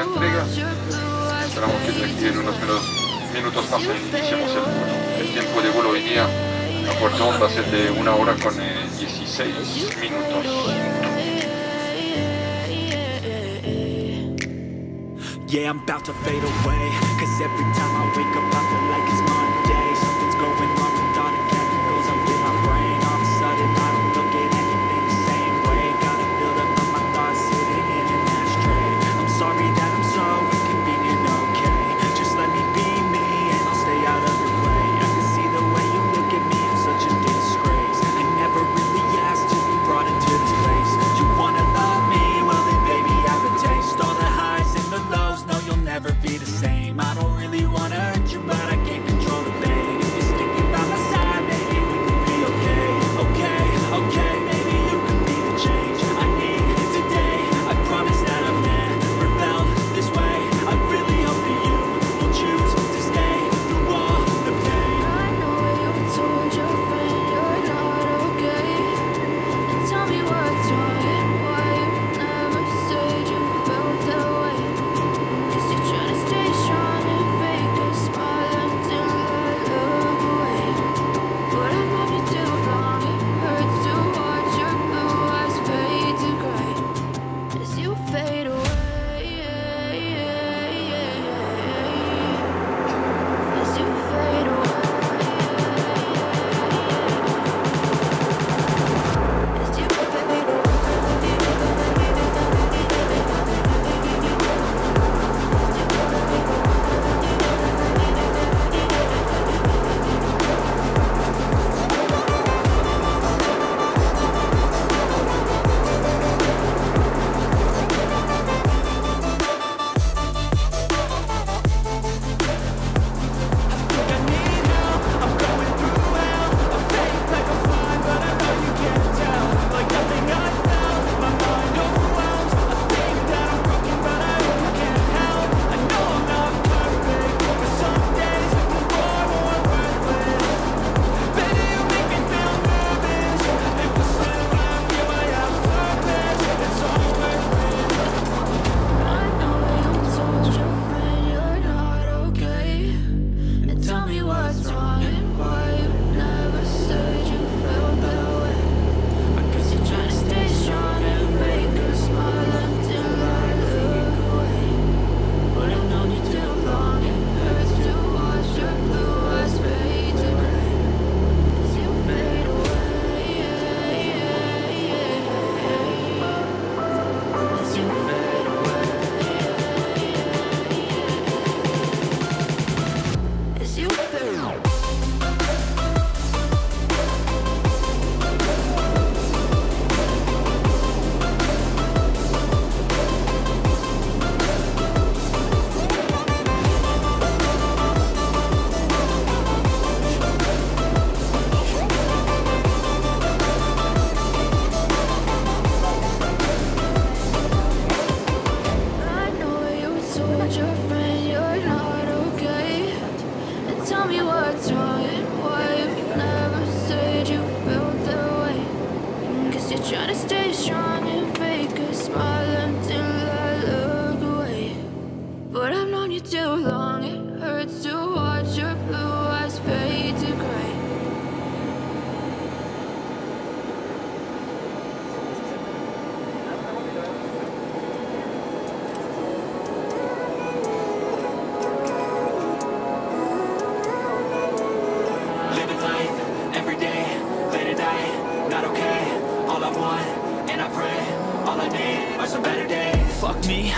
entrega. Esperamos que en unos menos minutos más eh, iniciemos el vuelo. El tiempo de vuelo hoy día a Puerto va a ser de una hora con eh, 16 minutos. Yeah, I'm about to fade away. Cause every time I wake up I feel like it's Monday. Something's going wrong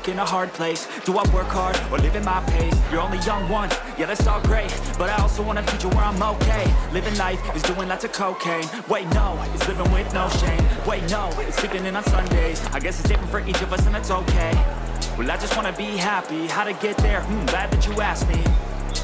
between a a hard place. Do I work hard or live at my pace? You're only young once, yeah that's all great. But I also want a future where I'm okay. Living life is doing lots of cocaine. Wait no, it's living with no shame. Wait no, it's sleeping in on Sundays. I guess it's different for each of us and that's okay. Well I just wanna be happy, how to get there? Hmm, glad that you asked me